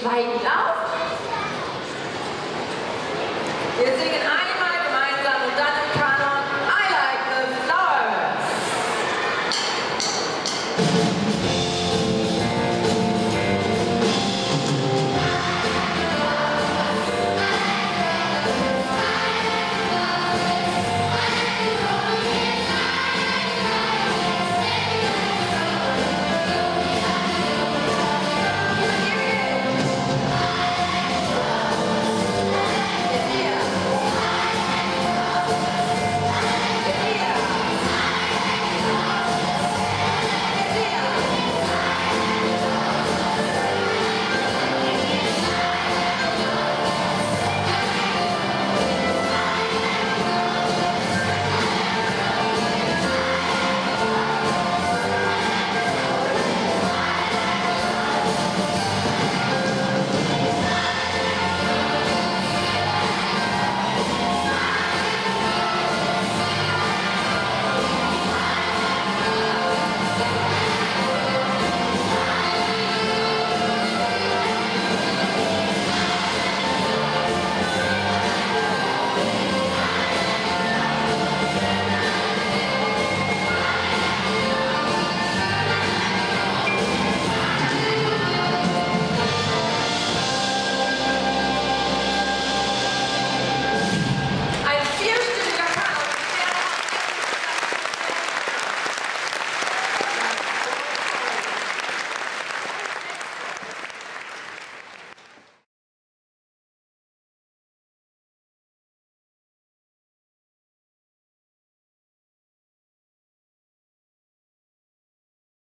Schweigen auf.